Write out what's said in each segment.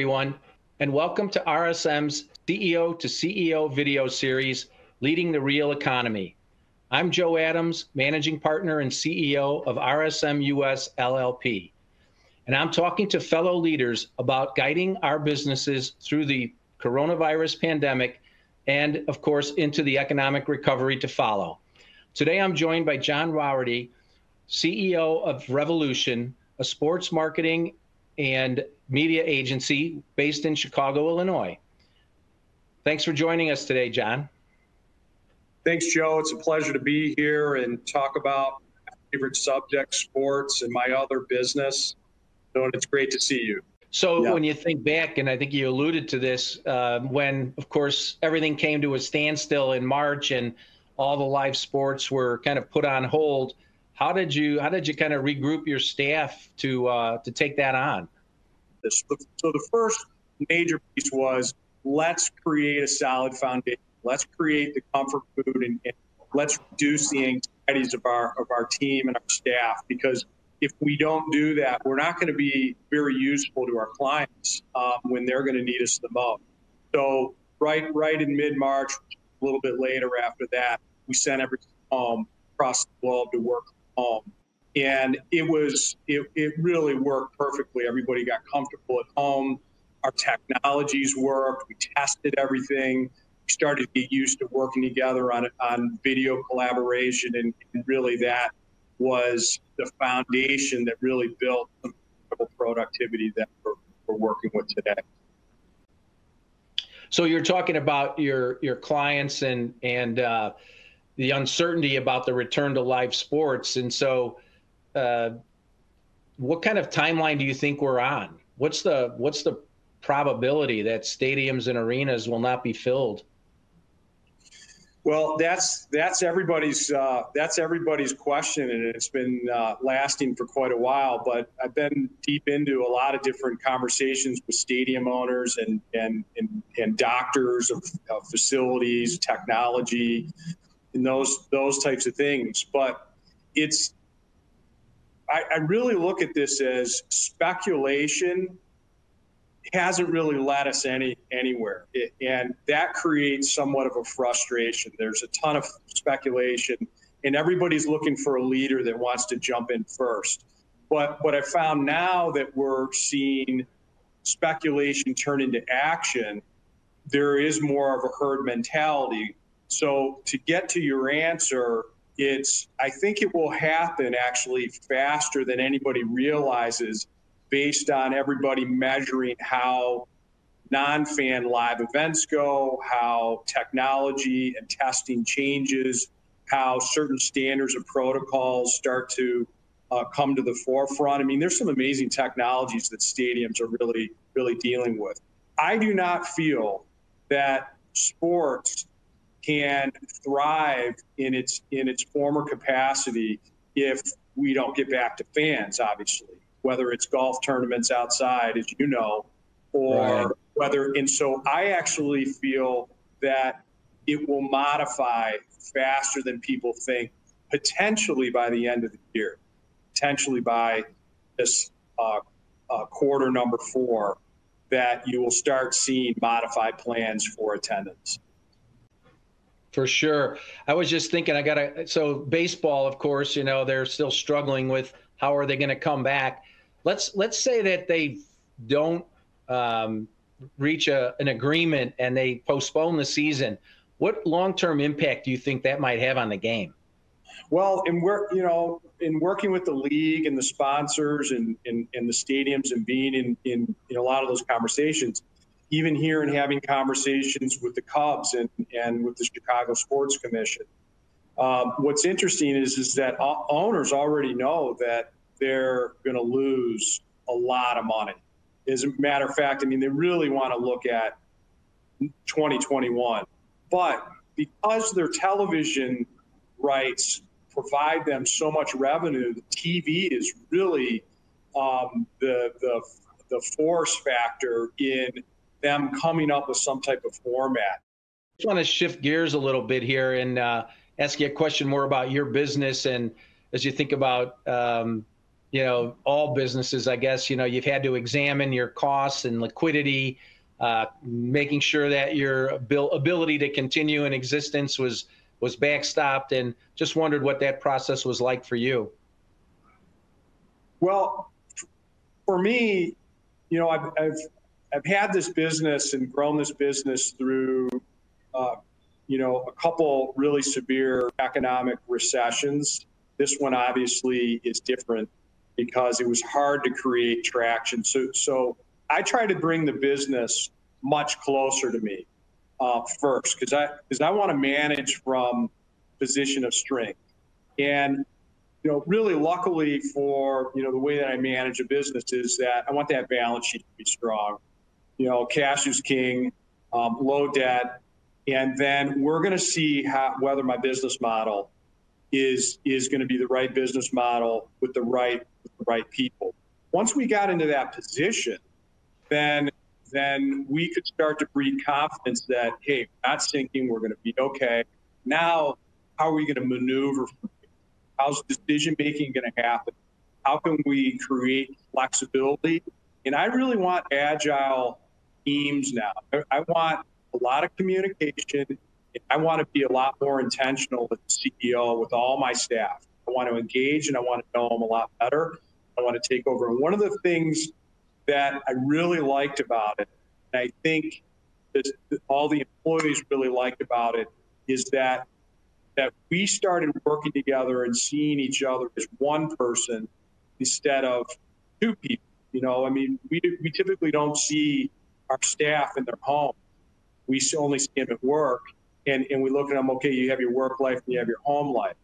everyone, and welcome to RSM's CEO to CEO video series, Leading the Real Economy. I'm Joe Adams, Managing Partner and CEO of RSM US LLP. And I'm talking to fellow leaders about guiding our businesses through the coronavirus pandemic and, of course, into the economic recovery to follow. Today, I'm joined by John Rowady, CEO of Revolution, a sports marketing and media agency based in Chicago, Illinois. Thanks for joining us today, John. Thanks, Joe. It's a pleasure to be here and talk about my favorite subject, sports, and my other business. and it's great to see you. So yeah. when you think back, and I think you alluded to this, uh, when of course everything came to a standstill in March and all the live sports were kind of put on hold, how did you how did you kind of regroup your staff to uh, to take that on? So the first major piece was let's create a solid foundation. Let's create the comfort food and, and let's reduce the anxieties of our of our team and our staff because if we don't do that, we're not going to be very useful to our clients um, when they're going to need us the most. So right right in mid March, a little bit later after that, we sent everyone home across the globe to work home and it was it, it really worked perfectly. Everybody got comfortable at home. Our technologies worked. We tested everything. We started to get used to working together on on video collaboration. And, and really that was the foundation that really built some productivity that we're, we're working with today. So you're talking about your your clients and and uh, the uncertainty about the return to live sports. And so uh, what kind of timeline do you think we're on? What's the what's the probability that stadiums and arenas will not be filled? Well, that's that's everybody's uh, that's everybody's question, and it's been uh, lasting for quite a while. But I've been deep into a lot of different conversations with stadium owners and and and, and doctors of, of facilities, technology, and those those types of things. But it's I, I really look at this as speculation hasn't really led us any anywhere, it, and that creates somewhat of a frustration. There's a ton of speculation, and everybody's looking for a leader that wants to jump in first. But what I found now that we're seeing speculation turn into action, there is more of a herd mentality. So to get to your answer, it's I think it will happen actually faster than anybody realizes based on everybody measuring how non-fan live events go, how technology and testing changes, how certain standards and protocols start to uh, come to the forefront. I mean, there's some amazing technologies that stadiums are really, really dealing with. I do not feel that sports can thrive in its in its former capacity if we don't get back to fans, obviously, whether it's golf tournaments outside, as you know, or right. whether and so I actually feel that it will modify faster than people think, potentially by the end of the year, potentially by this uh, uh, quarter number four, that you will start seeing modified plans for attendance. For sure. I was just thinking, I got to, so baseball, of course, you know, they're still struggling with how are they going to come back. Let's, let's say that they don't um, reach a, an agreement and they postpone the season. What long term impact do you think that might have on the game? Well, in work, you know, in working with the league and the sponsors and, and, and the stadiums and being in, in, in a lot of those conversations, even here and having conversations with the Cubs and, and with the Chicago Sports Commission. Um, what's interesting is is that owners already know that they're going to lose a lot of money. As a matter of fact, I mean they really want to look at 2021, but because their television rights provide them so much revenue, the TV is really um, the the the force factor in them coming up with some type of format. I just want to shift gears a little bit here and uh, ask you a question more about your business and as you think about um, you know, all businesses, I guess, you know, you've had to examine your costs and liquidity, uh, making sure that your ability to continue in existence was was backstopped, and just wondered what that process was like for you. Well, for me, you know, I've, I've, I've had this business and grown this business through, uh, you know, a couple really severe economic recessions. This one obviously is different because it was hard to create traction. So, so I try to bring the business much closer to me uh, first because I because I want to manage from position of strength. And you know, really, luckily for you know the way that I manage a business is that I want that balance sheet to be strong. You know, cash is king, um, low debt, and then we're going to see how whether my business model is is going to be the right business model with the right with the right people. Once we got into that position, then then we could start to breed confidence that hey, not sinking, we're going to be okay. Now, how are we going to maneuver? How's decision making going to happen? How can we create flexibility? And I really want agile teams now. I want a lot of communication I want to be a lot more intentional as CEO with all my staff. I want to engage and I want to know them a lot better. I want to take over. And one of the things that I really liked about it, and I think that all the employees really liked about it, is that that we started working together and seeing each other as one person instead of two people. You know, I mean, we we typically don't see our staff in their home. We only see them at work and, and we look at them, okay, you have your work life and you have your home life.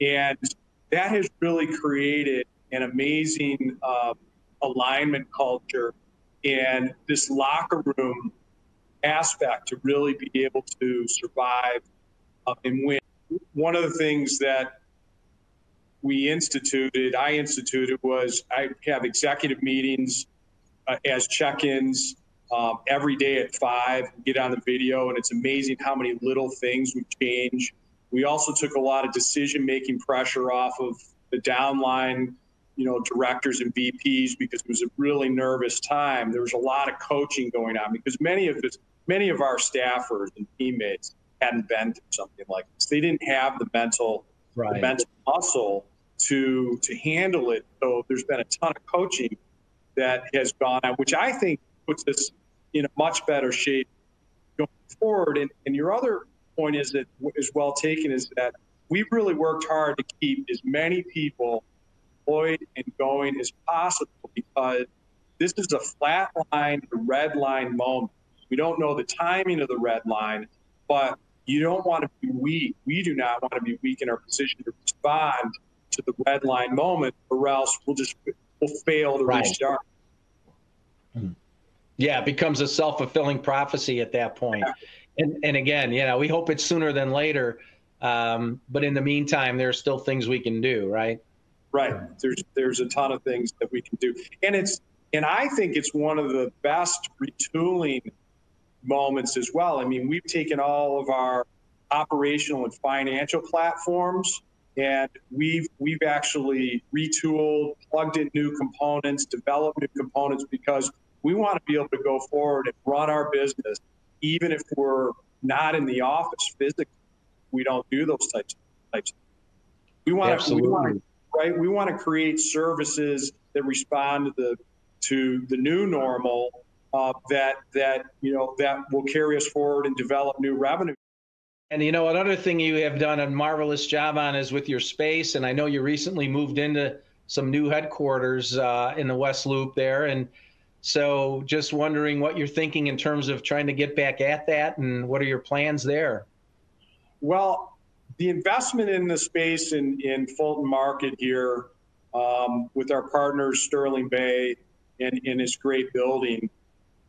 And that has really created an amazing uh, alignment culture and this locker room aspect to really be able to survive uh, and win. One of the things that we instituted, I instituted, was I have executive meetings uh, as check ins um, every day at five, get on the video, and it's amazing how many little things we change. We also took a lot of decision making pressure off of the downline, you know, directors and VPs because it was a really nervous time. There was a lot of coaching going on because many of this, many of our staffers and teammates hadn't been through something like this. They didn't have the mental, right. the mental muscle to to handle it. So there's been a ton of coaching that has gone on, which I think puts us in a much better shape going forward. And, and your other point is that is well taken is that we've really worked hard to keep as many people employed and going as possible because this is a flat line, red line moment. We don't know the timing of the red line, but you don't want to be weak. We do not want to be weak in our position to respond to the red line moment, or else we'll just we'll fail to right. restart. Mm-hmm. Yeah, it becomes a self fulfilling prophecy at that point. And, and again, you know, we hope it's sooner than later. Um, but in the meantime, there are still things we can do, right? Right. There's there's a ton of things that we can do, and it's and I think it's one of the best retooling moments as well. I mean, we've taken all of our operational and financial platforms and we've we've actually retooled, plugged in new components, developed new components because we want to be able to go forward and run our business, even if we're not in the office physically. We don't do those types of types. We want Absolutely. to, we want to, right? We want to create services that respond to the to the new normal uh, that that you know that will carry us forward and develop new revenue. And you know, another thing you have done a marvelous job on is with your space. And I know you recently moved into some new headquarters uh, in the West Loop there, and so just wondering what you're thinking in terms of trying to get back at that and what are your plans there? Well, the investment in the space in, in Fulton Market here um, with our partners Sterling Bay and in this great building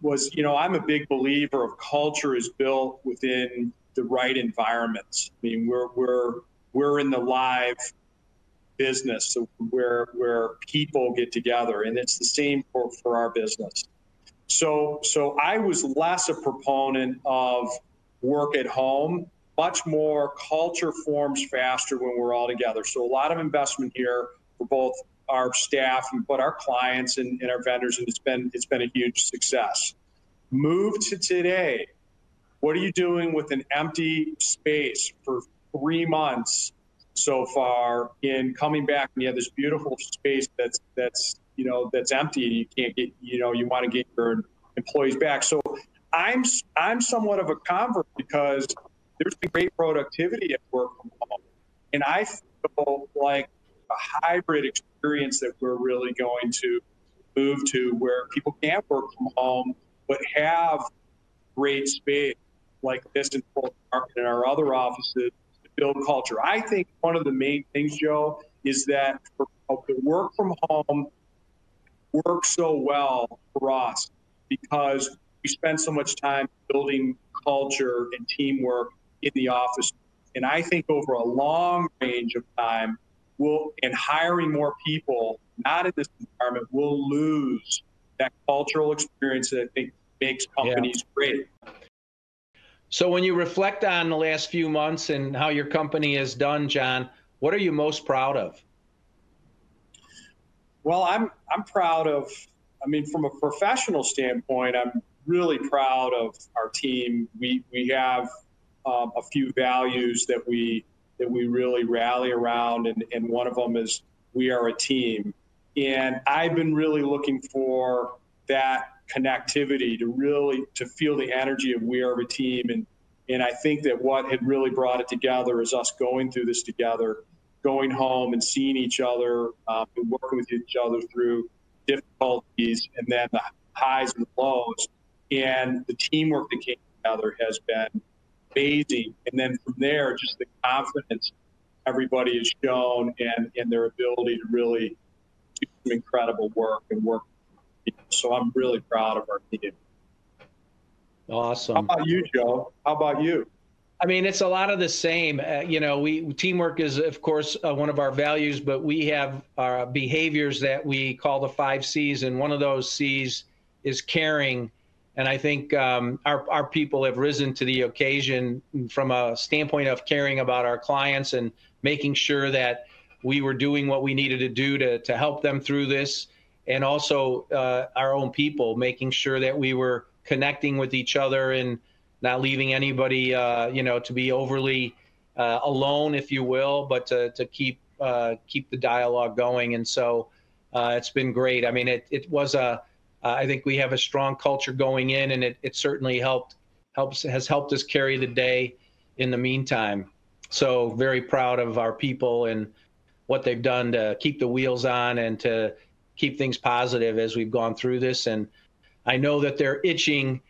was, you know, I'm a big believer of culture is built within the right environments. I mean, we're we're we're in the live business where where people get together and it's the same for, for our business so so i was less a proponent of work at home much more culture forms faster when we're all together so a lot of investment here for both our staff, but our clients and, and our vendors, and it's been it's been a huge success. Move to today. What are you doing with an empty space for three months so far in coming back and you have this beautiful space that's that's you know that's empty and you can't get you know you want to get your employees back. So i'm i'm somewhat of a convert because there's been great productivity at work from home. And i feel like a hybrid experience that we're really going to move to where people can work from home but have great space like this in Market and our other offices build culture. I think one of the main things, Joe, is that for, the work from home works so well for us because we spend so much time building culture and teamwork in the office. And I think over a long range of time, we'll and hiring more people, not in this environment, we'll lose that cultural experience that I think makes companies yeah. great. So when you reflect on the last few months and how your company has done, John, what are you most proud of? Well, I'm I'm proud of. I mean, from a professional standpoint, I'm really proud of our team. We we have um, a few values that we that we really rally around, and and one of them is we are a team. And I've been really looking for that connectivity to really to feel the energy of we are a team and and I think that what had really brought it together is us going through this together, going home and seeing each other um, and working with each other through difficulties and then the highs and lows. And the teamwork that came together has been amazing. And then from there, just the confidence everybody has shown and, and their ability to really do some incredible work and work so I'm really proud of our team. Awesome. How about you, Joe? How about you? I mean, it's a lot of the same. Uh, you know, we teamwork is, of course, uh, one of our values, but we have our behaviors that we call the five C's, and one of those C's is caring. And I think um, our our people have risen to the occasion from a standpoint of caring about our clients and making sure that we were doing what we needed to do to to help them through this and also uh, our own people, making sure that we were connecting with each other and not leaving anybody, uh, you know, to be overly uh, alone, if you will, but to, to keep uh, keep the dialogue going. And so uh, it's been great. I mean, it, it was a, uh, I think we have a strong culture going in, and it, it certainly helped helps has helped us carry the day in the meantime. So very proud of our people and what they've done to keep the wheels on and to keep things positive as we've gone through this. And I know that they're itching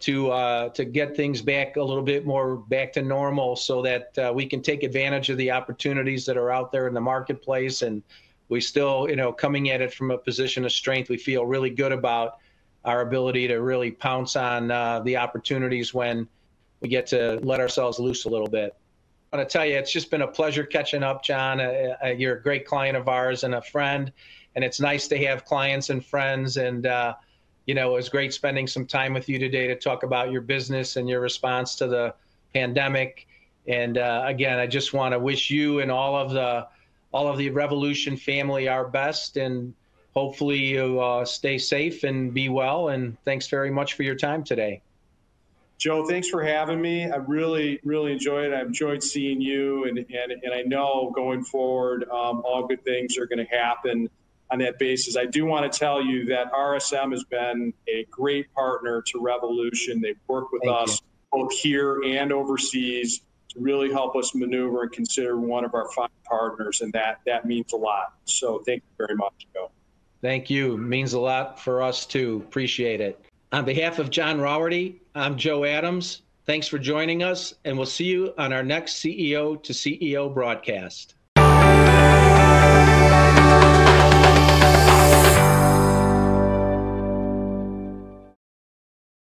to uh, to get things back a little bit more back to normal, so that uh, we can take advantage of the opportunities that are out there in the marketplace. And we still, you know, coming at it from a position of strength, we feel really good about our ability to really pounce on uh, the opportunities when we get to let ourselves loose a little bit. I want to tell you, it's just been a pleasure catching up, John. Uh, you're a great client of ours and a friend and it's nice to have clients and friends. And uh, you know, it was great spending some time with you today to talk about your business and your response to the pandemic. And uh, again, I just want to wish you and all of the all of the Revolution family our best, and hopefully you uh, stay safe and be well. And thanks very much for your time today. Joe, thanks for having me. I really, really enjoyed it. I enjoyed seeing you, and and, and I know going forward, um, all good things are going to happen on that basis. I do want to tell you that RSM has been a great partner to Revolution. They've worked with Thank us you. both here and overseas to really help us maneuver and consider one of our five partners, and that that means a lot. So thank you very much, Joe. Thank you. It means a lot for us too. Appreciate it. On behalf of John Rowady, I'm Joe Adams. Thanks for joining us, and we'll see you on our next CEO to CEO broadcast.